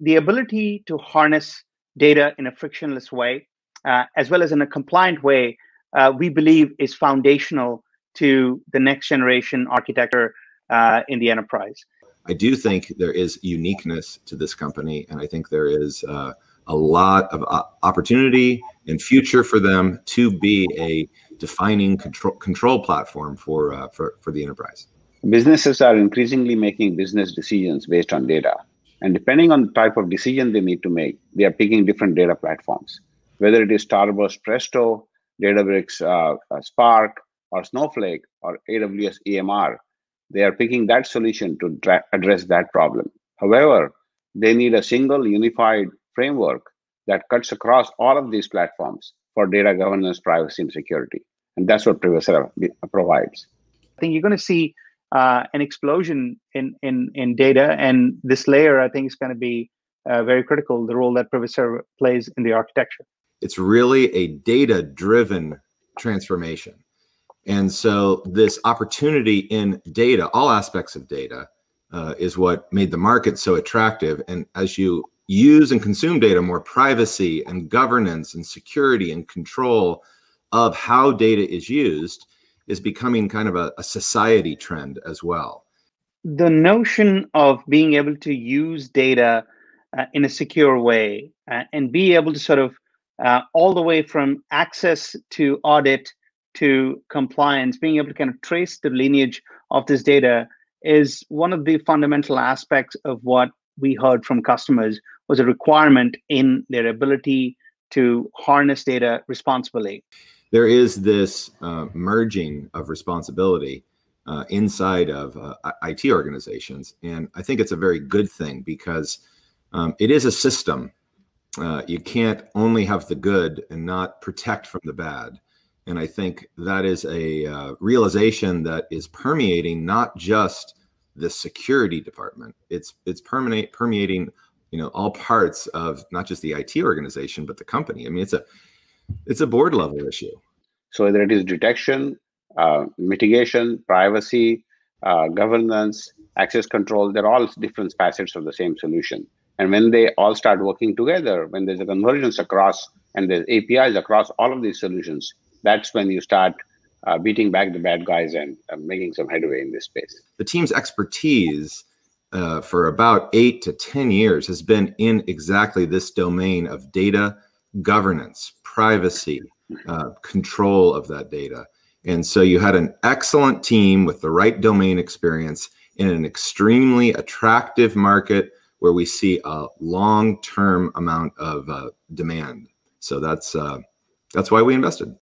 the ability to harness data in a frictionless way, uh, as well as in a compliant way, uh, we believe is foundational to the next generation architecture uh, in the enterprise. I do think there is uniqueness to this company, and I think there is uh, a lot of uh, opportunity and future for them to be a defining control control platform for uh, for for the enterprise. Businesses are increasingly making business decisions based on data, and depending on the type of decision they need to make, they are picking different data platforms. Whether it is Starburst Presto, Databricks uh, uh Spark, or Snowflake, or AWS EMR, they are picking that solution to address that problem. However, they need a single unified framework that cuts across all of these platforms for data governance, privacy, and security. And that's what Privacera provides. I think you're going to see uh, an explosion in, in, in data, and this layer, I think, is going to be uh, very critical, the role that Privacera plays in the architecture. It's really a data driven transformation. And so, this opportunity in data, all aspects of data, uh, is what made the market so attractive. And as you use and consume data more privacy and governance and security and control of how data is used is becoming kind of a, a society trend as well the notion of being able to use data uh, in a secure way uh, and be able to sort of uh, all the way from access to audit to compliance, being able to kind of trace the lineage of this data is one of the fundamental aspects of what we heard from customers was a requirement in their ability to harness data responsibly. There is this uh, merging of responsibility uh, inside of uh, IT organizations. And I think it's a very good thing because um, it is a system. Uh, you can't only have the good and not protect from the bad. And I think that is a uh, realization that is permeating not just the security department. It's it's permeate permeating, you know, all parts of not just the IT organization but the company. I mean, it's a it's a board level issue. So whether it is detection, uh, mitigation, privacy, uh, governance, access control, they're all different facets of the same solution. And when they all start working together, when there's a convergence across and there's APIs across all of these solutions, that's when you start uh, beating back the bad guys and uh, making some headway in this space. The team's expertise uh, for about eight to 10 years has been in exactly this domain of data governance, privacy, uh, control of that data. And so you had an excellent team with the right domain experience in an extremely attractive market where we see a long-term amount of uh, demand. So that's uh, that's why we invested.